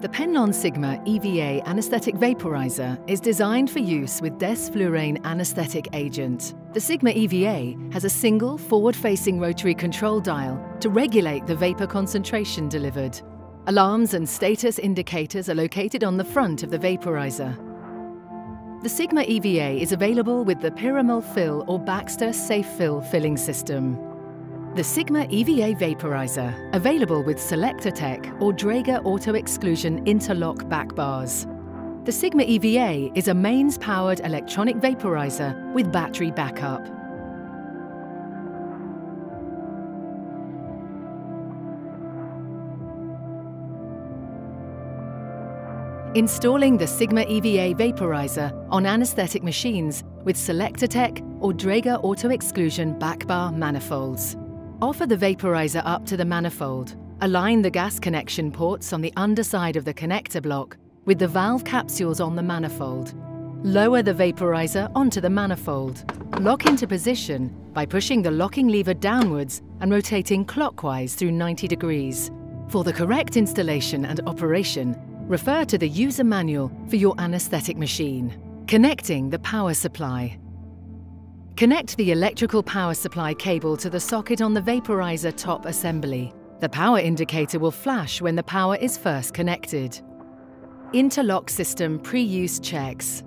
The Penlon Sigma EVA anesthetic vaporizer is designed for use with desflurane anesthetic agent. The Sigma EVA has a single forward-facing rotary control dial to regulate the vapor concentration delivered. Alarms and status indicators are located on the front of the vaporizer. The Sigma EVA is available with the Piramal Fill or Baxter Safe Fill filling system. The Sigma EVA Vaporizer, available with Selectatec or Dräger Auto Exclusion interlock back bars. The Sigma EVA is a mains-powered electronic vaporizer with battery backup. Installing the Sigma EVA vaporizer on anesthetic machines with Selectatec or Dräger Auto Exclusion back bar manifolds. Offer the vaporizer up to the manifold. Align the gas connection ports on the underside of the connector block with the valve capsules on the manifold. Lower the vaporizer onto the manifold. Lock into position by pushing the locking lever downwards and rotating clockwise through 90 degrees. For the correct installation and operation, refer to the user manual for your anesthetic machine. Connecting the power supply. Connect the electrical power supply cable to the socket on the vaporizer top assembly. The power indicator will flash when the power is first connected. Interlock system pre-use checks.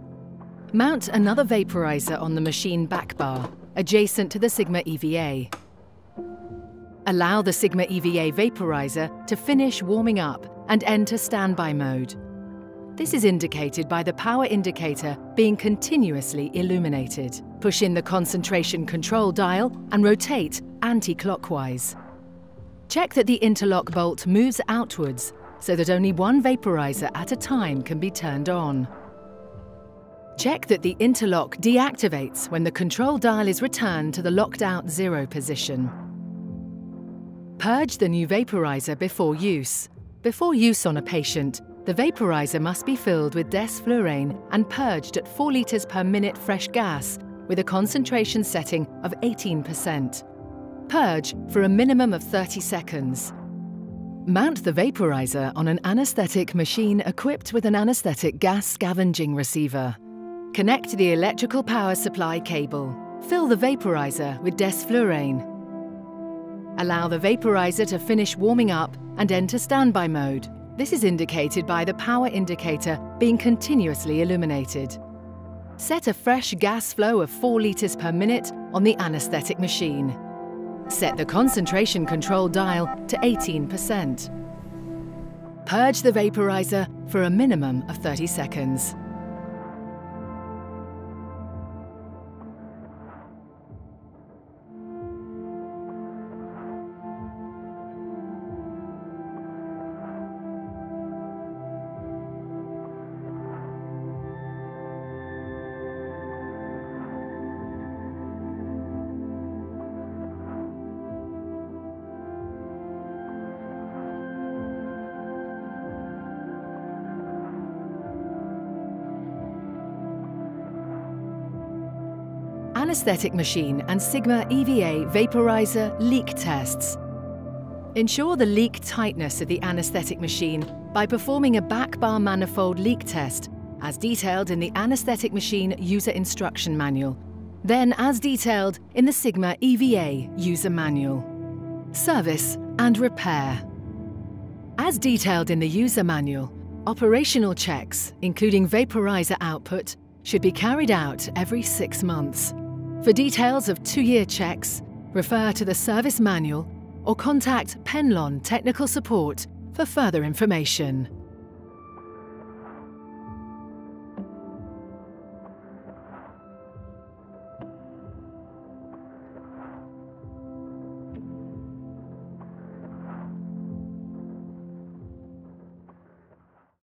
Mount another vaporizer on the machine back bar, adjacent to the Sigma EVA. Allow the Sigma EVA vaporizer to finish warming up and enter standby mode. This is indicated by the power indicator being continuously illuminated. Push in the concentration control dial and rotate anti-clockwise. Check that the interlock bolt moves outwards so that only one vaporizer at a time can be turned on. Check that the interlock deactivates when the control dial is returned to the locked out zero position. Purge the new vaporizer before use. Before use on a patient, the vaporizer must be filled with desflurane and purged at 4 litres per minute fresh gas with a concentration setting of 18%. Purge for a minimum of 30 seconds. Mount the vaporizer on an anesthetic machine equipped with an anesthetic gas scavenging receiver. Connect the electrical power supply cable. Fill the vaporizer with desflurane. Allow the vaporizer to finish warming up and enter standby mode. This is indicated by the power indicator being continuously illuminated. Set a fresh gas flow of 4 litres per minute on the anaesthetic machine. Set the concentration control dial to 18%. Purge the vaporizer for a minimum of 30 seconds. Anesthetic machine and Sigma EVA vaporizer leak tests. Ensure the leak tightness of the anesthetic machine by performing a back bar manifold leak test as detailed in the anesthetic machine user instruction manual, then as detailed in the Sigma EVA user manual. Service and repair. As detailed in the user manual, operational checks, including vaporizer output, should be carried out every six months. For details of two-year checks, refer to the service manual or contact Penlon Technical Support for further information.